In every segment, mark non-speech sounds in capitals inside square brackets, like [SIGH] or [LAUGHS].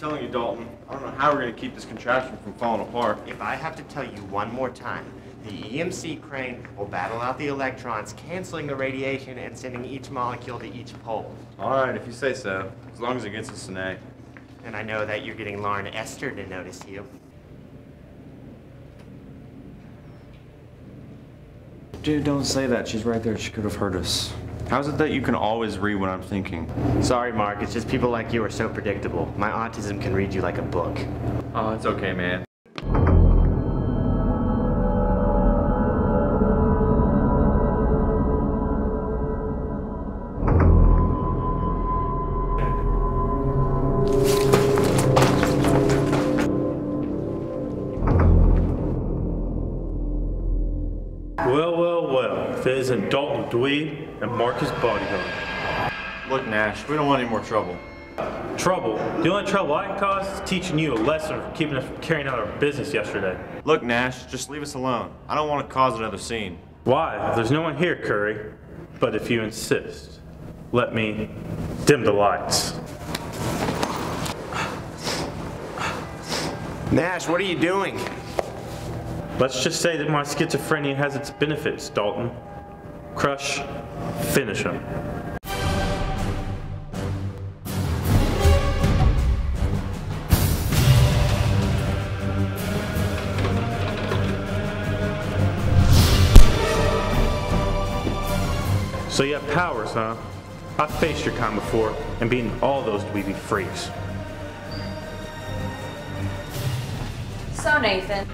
telling you, Dalton, I don't know how we're going to keep this contraption from falling apart. If I have to tell you one more time, the EMC crane will battle out the electrons, canceling the radiation and sending each molecule to each pole. All right, if you say so, as long as it gets us an A. And I know that you're getting Lauren Esther to notice you. Dude, don't say that. She's right there. She could have heard us. How's it that you can always read what I'm thinking? Sorry, Marc, it's just people like you are so predictable. My autism can read you like a book. Oh, it's okay, man. Well, well, well. If it isn't Dalton Dweeb and Marcus Bodyguard. Look, Nash, we don't want any more trouble. Trouble. The only trouble I can cause is teaching you a lesson for keeping us from carrying out our business yesterday. Look, Nash, just leave us alone. I don't want to cause another scene. Why? There's no one here, Curry. But if you insist, let me dim the lights. Nash, what are you doing? Let's just say that my schizophrenia has its benefits, Dalton. Crush, finish him. So you have powers, huh? I've faced your kind before and beaten all those dweeby freaks. So, Nathan.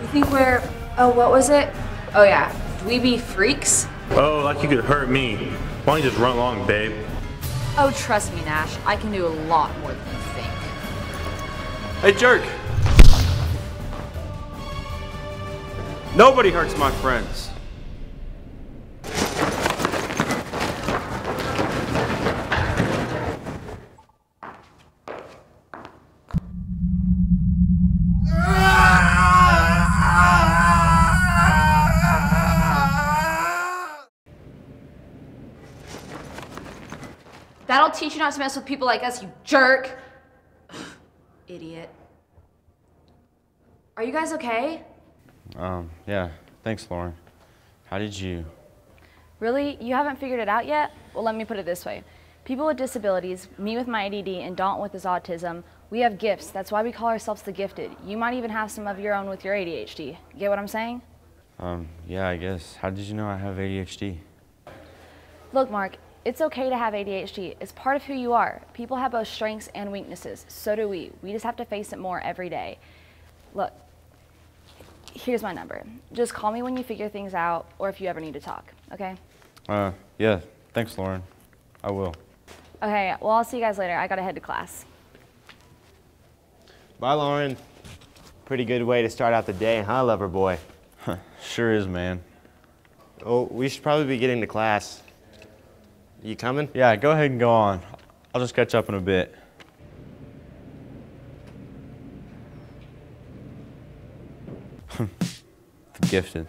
You think we're. Oh, what was it? Oh, yeah. Dweeby freaks? Oh, like you could hurt me. Why don't you just run along, babe? Oh, trust me, Nash. I can do a lot more than you think. Hey, jerk! Nobody hurts my friends. That'll teach you not to mess with people like us, you jerk! [SIGHS] Idiot. Are you guys okay? Um, yeah. Thanks, Lauren. How did you? Really? You haven't figured it out yet? Well, let me put it this way. People with disabilities, me with my ADD and Dalton with his autism, we have gifts. That's why we call ourselves the gifted. You might even have some of your own with your ADHD. Get what I'm saying? Um, yeah, I guess. How did you know I have ADHD? Look, Marc, it's okay to have ADHD. It's part of who you are. People have both strengths and weaknesses. So do we. We just have to face it more every day. Look, here's my number. Just call me when you figure things out or if you ever need to talk, okay? Uh, yeah. Thanks, Lauren. I will. Okay, well, I'll see you guys later. I gotta head to class. Bye, Lauren. Pretty good way to start out the day, huh, lover boy? [LAUGHS] Sure is, man. Oh, we should probably be getting to class. You coming? Yeah, go ahead and go on. I'll just catch up in a bit. [LAUGHS] Gifted.